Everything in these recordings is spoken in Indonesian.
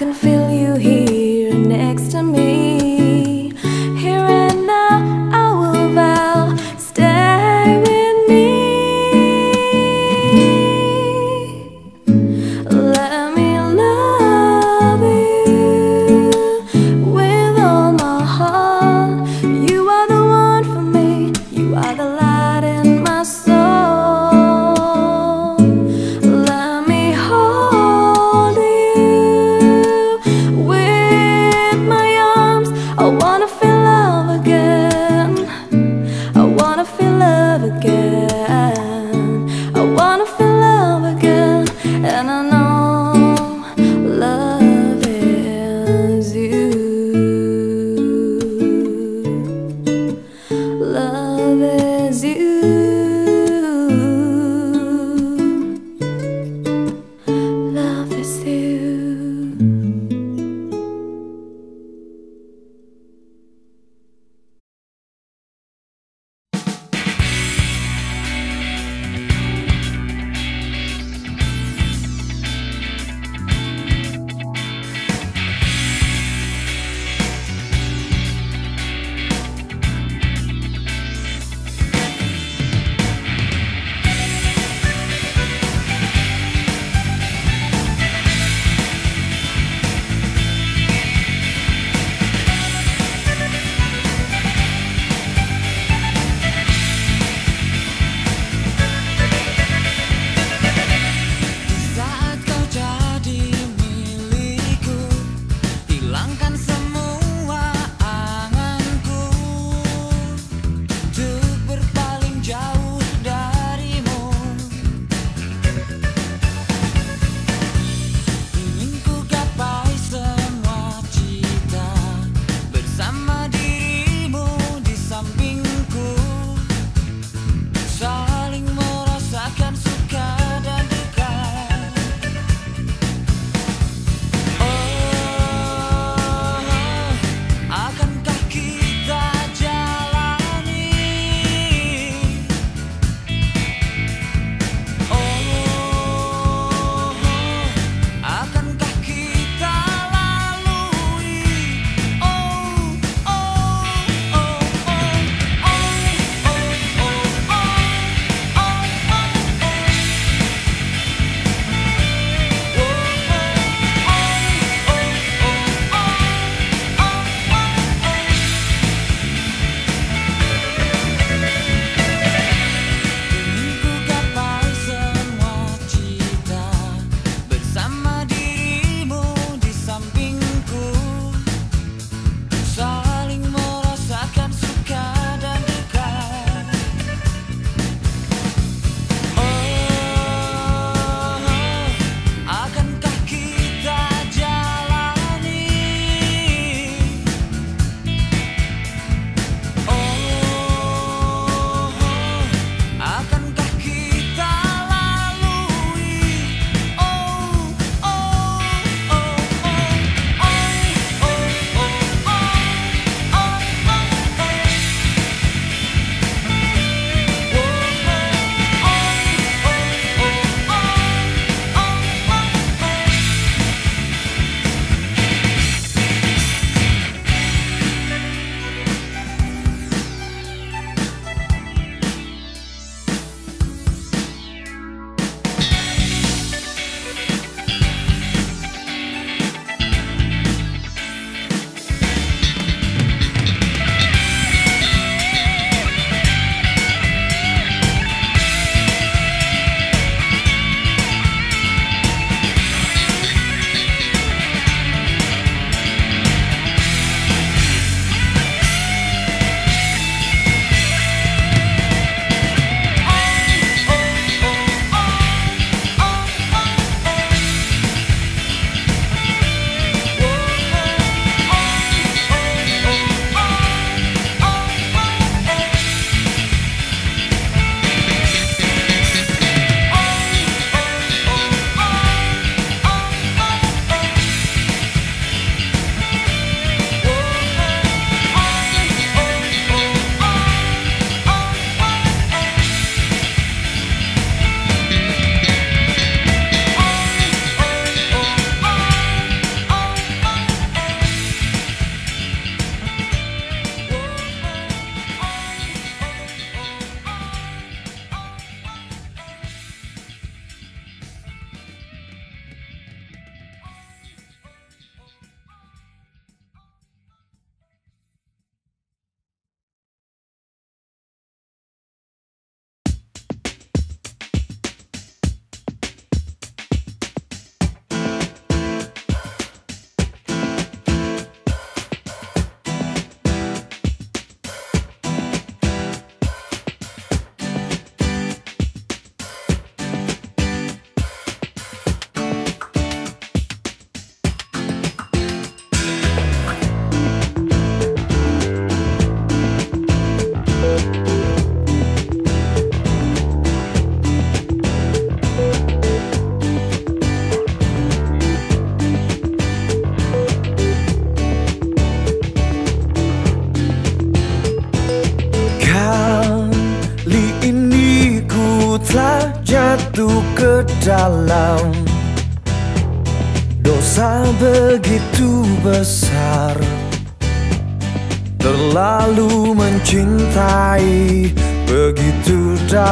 Can feel you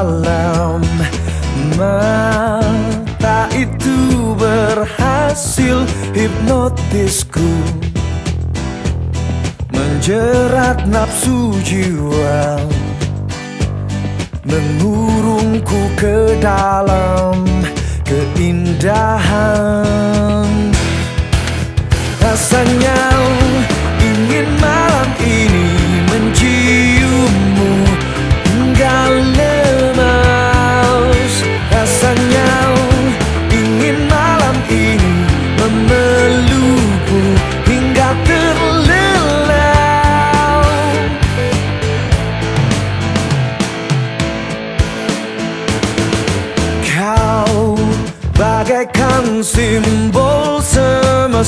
dalam Mata itu berhasil hipnotisku. Menjerat nafsu jiwa. Mengurungku ke dalam keindahan. Rasanya ingin malam ini menciummu. Hingga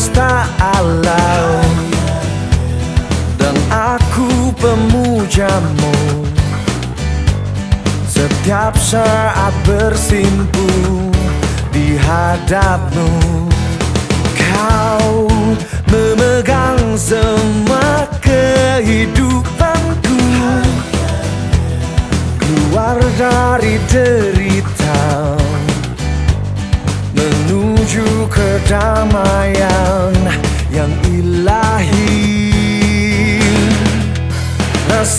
semesta alam. Dan aku pemujamu. Setiap saat bersimpu di hadapmu. Kau memegang semua kehidupanku. Keluar dari derita. Menuju kedamaian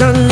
Rasanya ingin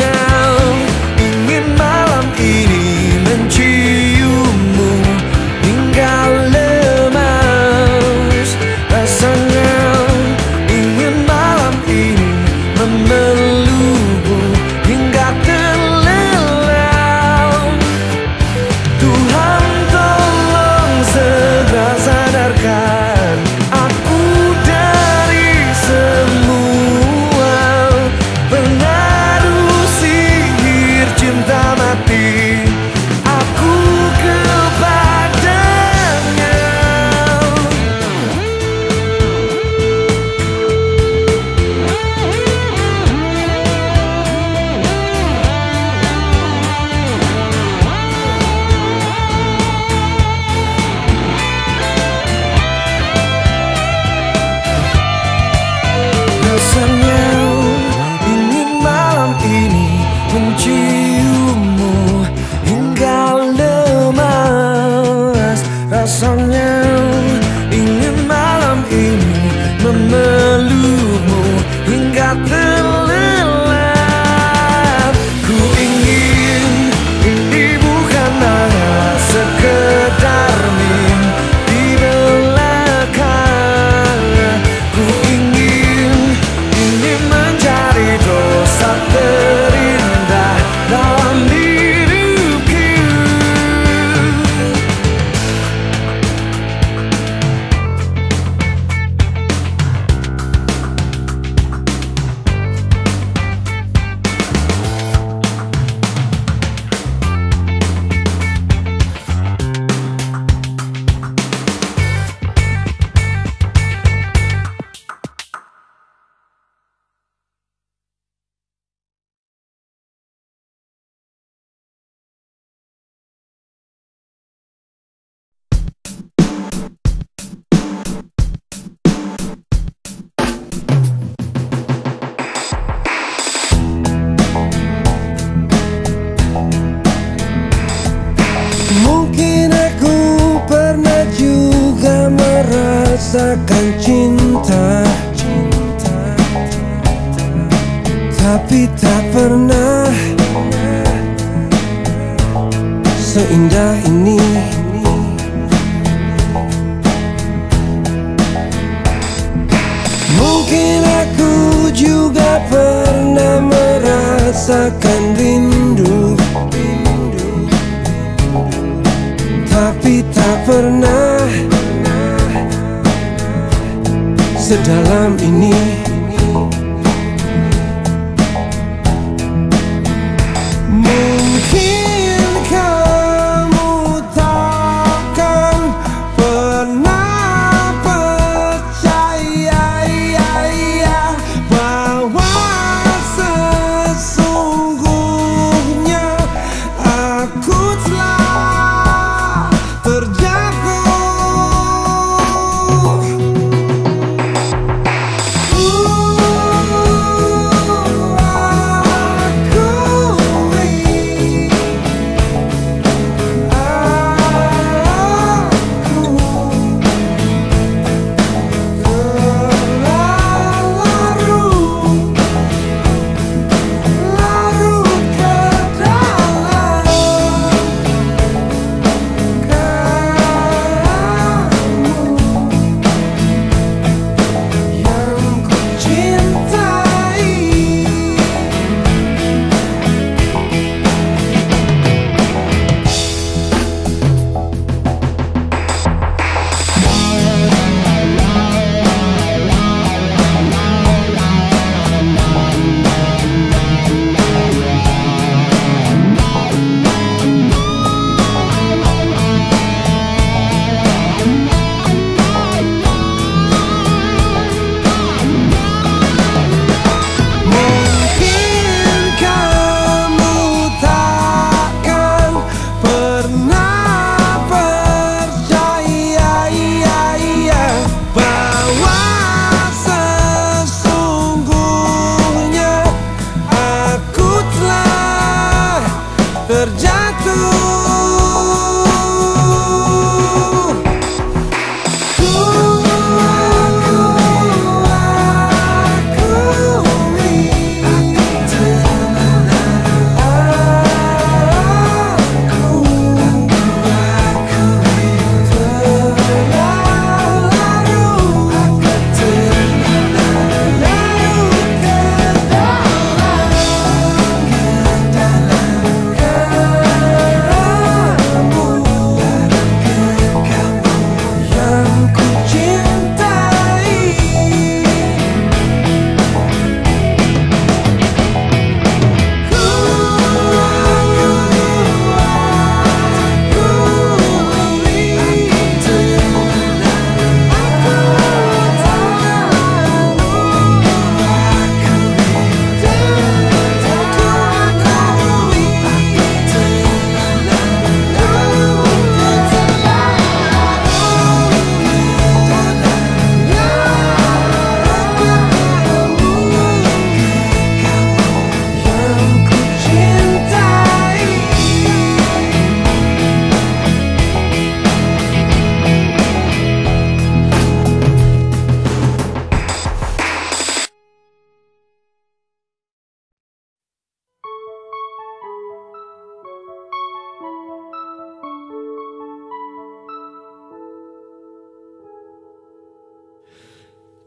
Tapi tak pernah Seindah ini. Mungkin aku juga pernah merasakan rindu. Tapi tak pernah Sedalam ini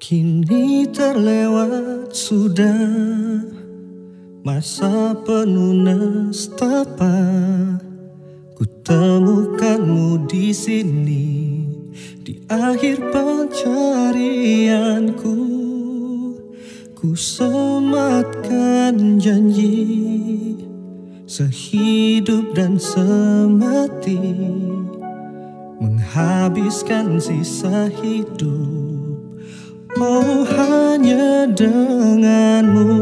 Kini terlewat sudah masa penuh nestapa. Ku temukanmu di sini di akhir pencarianku. Ku sematkan janji sehidup dan semati menghabiskan sisa hidup Oh hanya denganmu.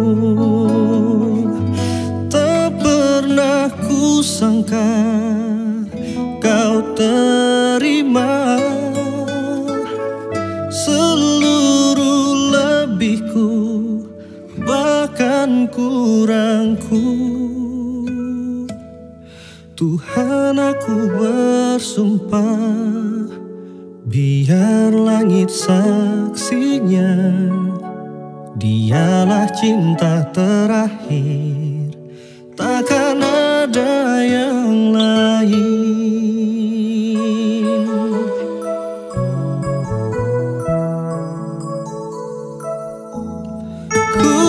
Tak pernah ku sangka Kau terima. Seluruh lebihku Bahkan kurangku. Tuhan aku bersumpah Biar langit saksinya Dialah cinta terakhir. Takkan ada yang lain. Ku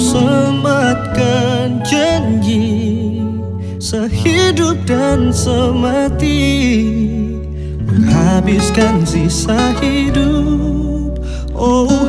sematkan janji Sehidup dan semati Menghabiskan sisa hidup. Oh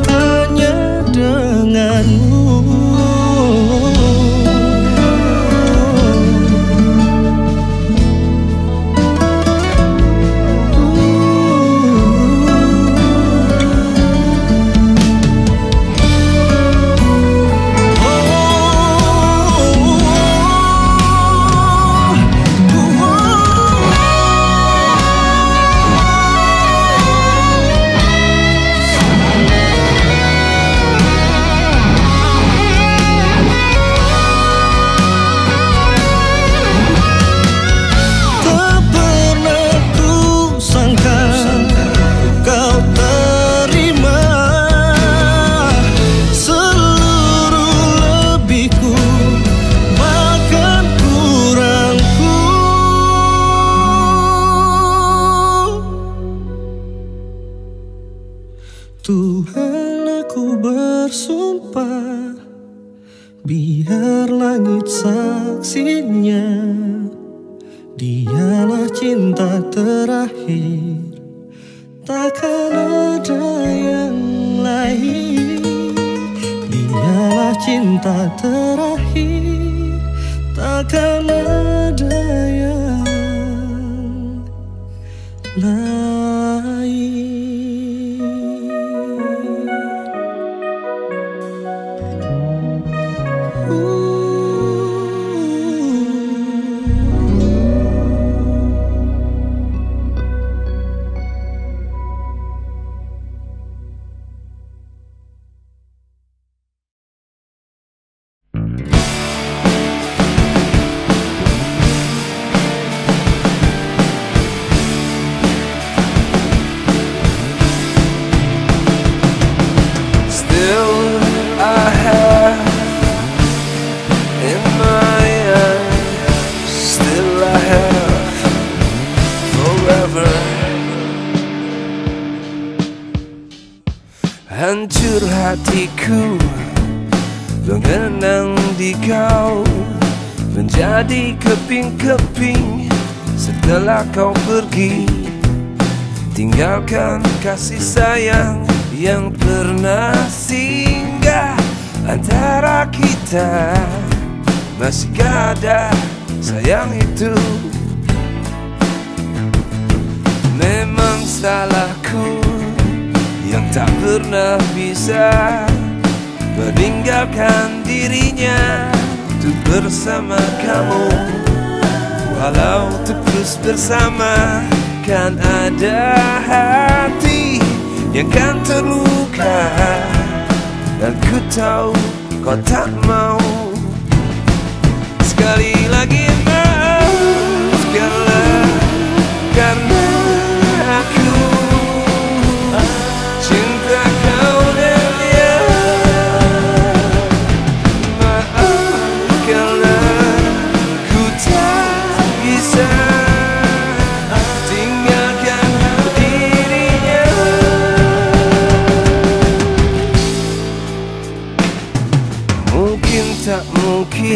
Tuhan aku bersumpah biar langit saksinya. Dialah cinta terakhir Takkan ada yang lain Dialah cinta terakhir Takkan ada yang lain Mengenang di kau Menjadi keping-keping. Setelah kau pergi Tinggalkan kasih sayang yang pernah singgah antara kita. Masih ada sayang itu. Memang salahku yang tak pernah bisa Meninggalkan dirinya untuk bersama kamu. Walau terus bersama Kan ada hati yang kan terluka. Dan ku tahu kau tak mau. Sekali lagi maafkanlah Karena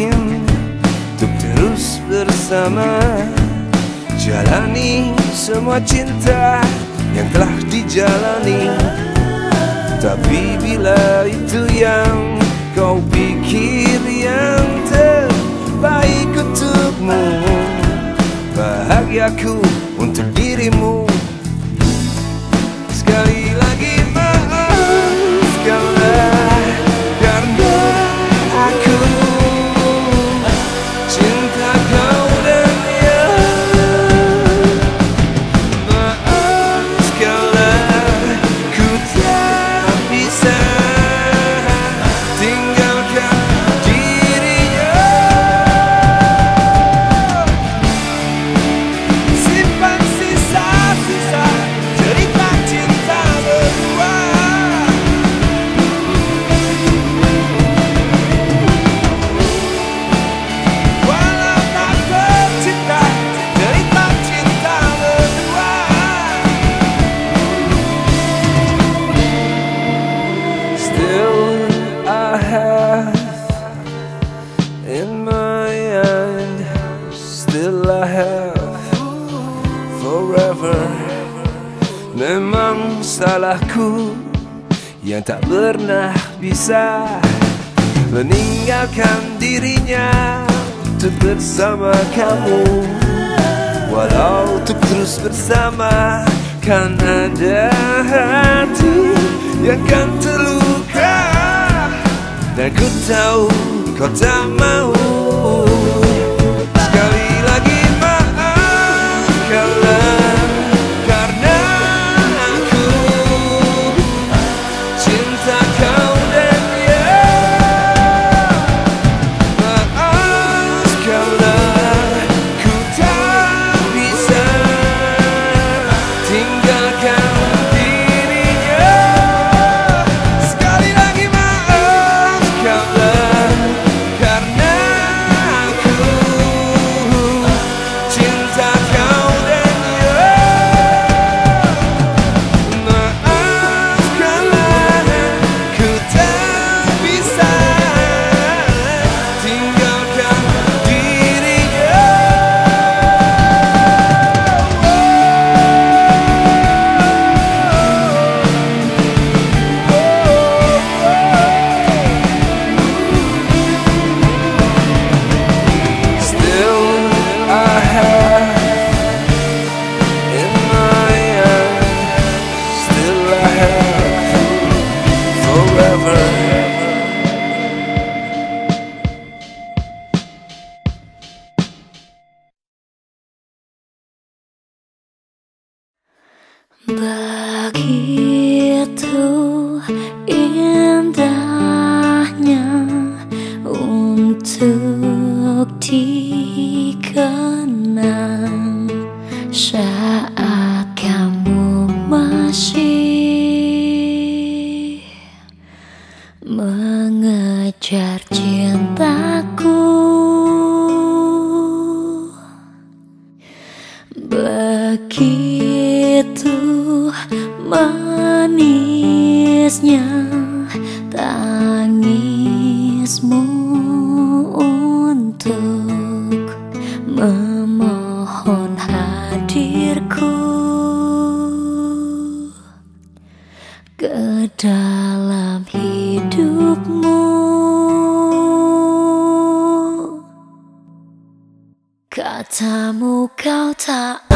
ingin Untuk terus bersama Jalani semua cinta yang telah dijalani. Tapi bila itu yang kau pikir yang terbaik untukmu Bahagiaku untuk dirimu. I forever. Memang salahku yang tak pernah bisa Meninggalkan dirinya untuk bersama kamu. Walau untuk terus bersama Kan ada hati yang kan terluka. Dan ku tahu kau tak mau ke dalam hidupmu. Katamu kau tak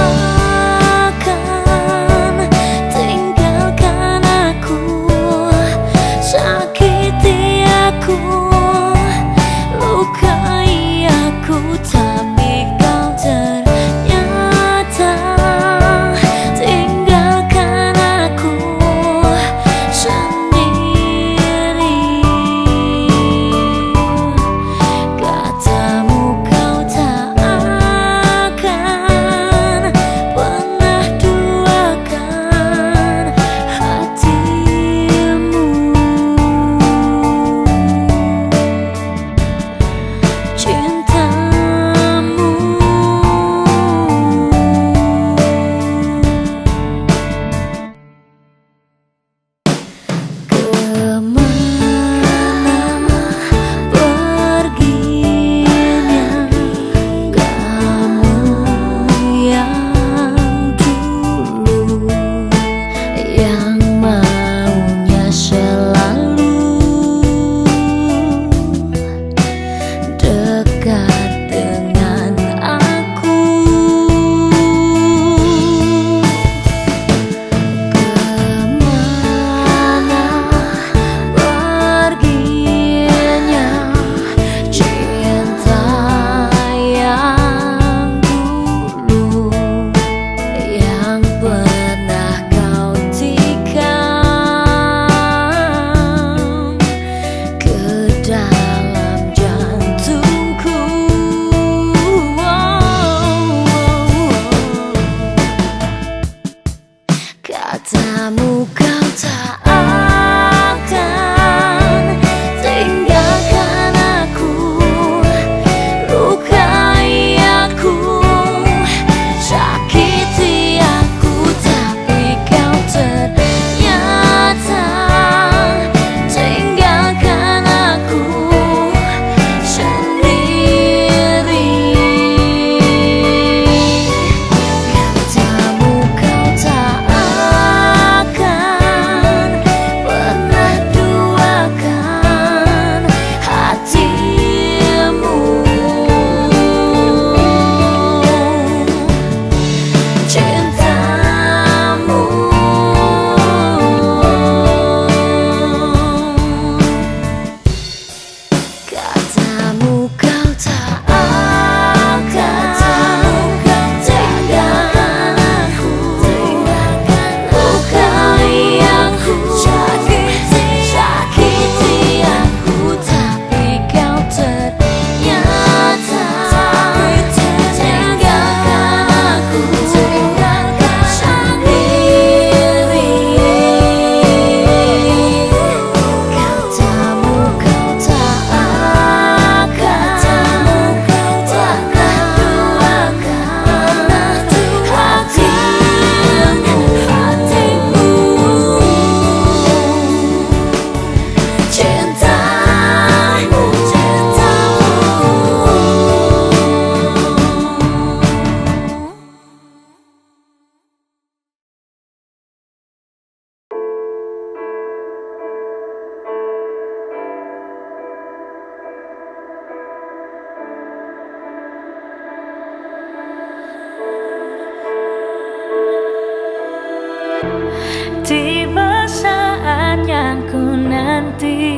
Tiba saat yang ku nanti.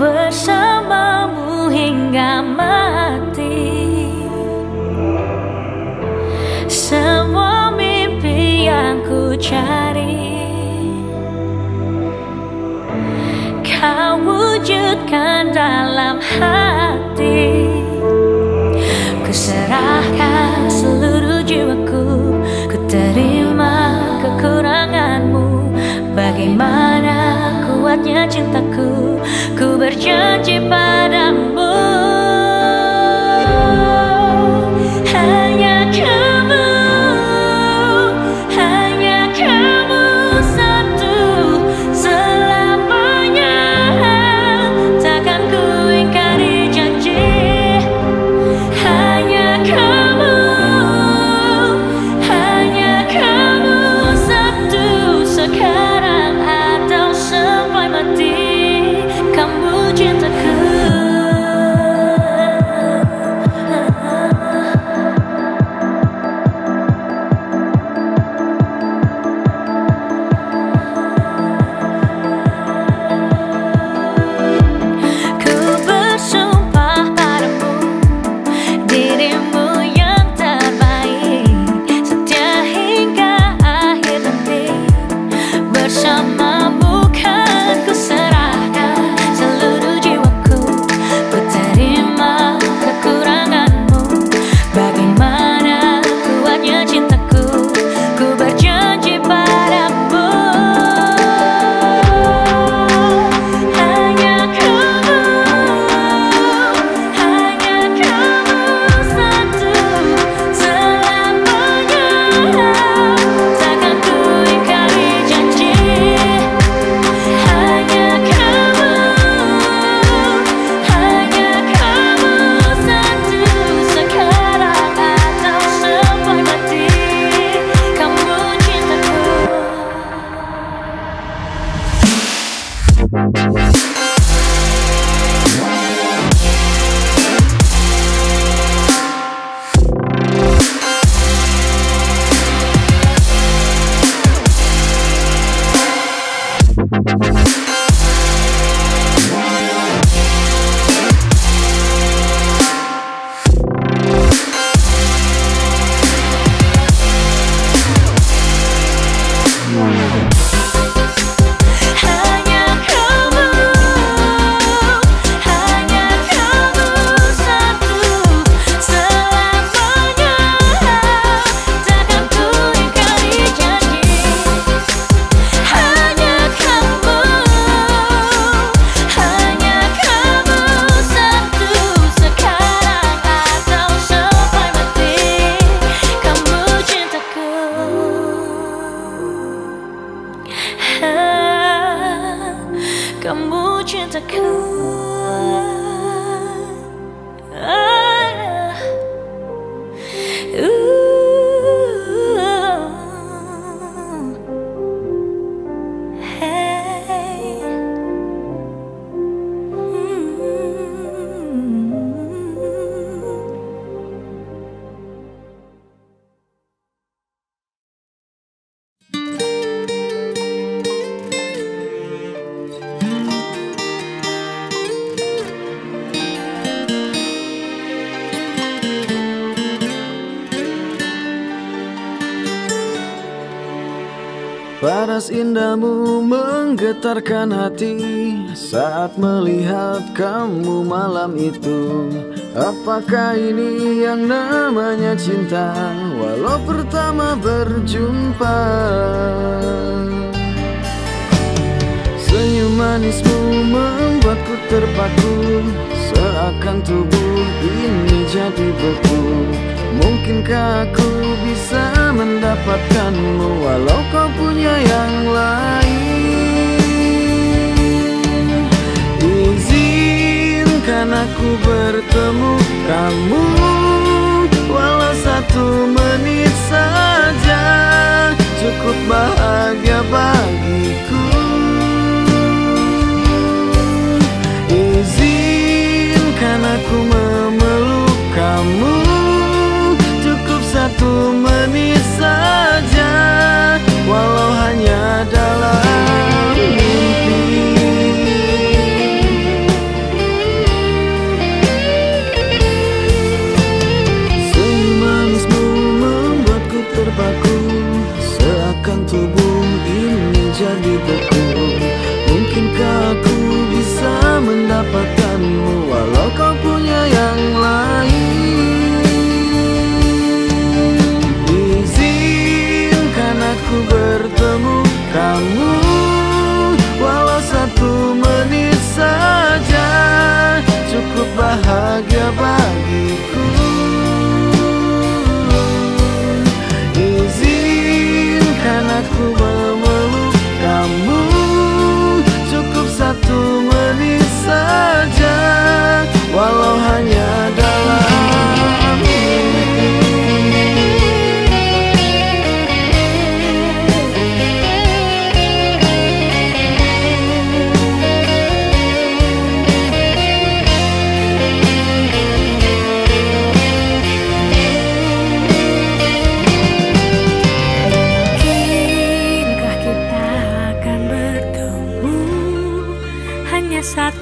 Bersamamu hingga mati. Semua mimpi yang ku cari. Kau wujudkan dalam hati Paras indahmu menggetarkan hati saat melihat kamu malam itu. Apakah ini yang namanya cinta walau pertama berjumpa? Senyum manismu membuatku terpaku Seakan tubuh ini jadi beku Mungkinkah aku bisa mendapatkanmu Walau kau punya yang lain. Izinkan aku bertemu kamu Walau satu menit saja. Cukup bahagia bagiku. Izinkan aku memeluk kamu satu menit saja Walau hanya dalam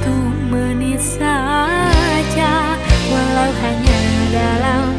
satu menit saja. Walau hanya dalam